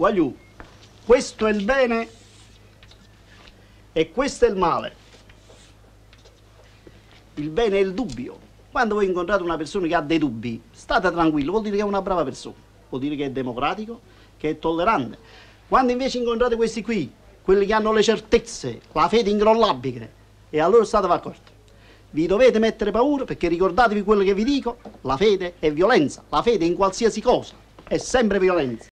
Voglio, questo è il bene e questo è il male. Il bene è il dubbio. Quando voi incontrate una persona che ha dei dubbi, state tranquilli, vuol dire che è una brava persona, vuol dire che è democratico, che è tollerante. Quando invece incontrate questi qui, quelli che hanno le certezze, la fede incrollabile, e allora state d'accordo. Vi dovete mettere paura perché ricordatevi quello che vi dico, la fede è violenza, la fede in qualsiasi cosa è sempre violenza.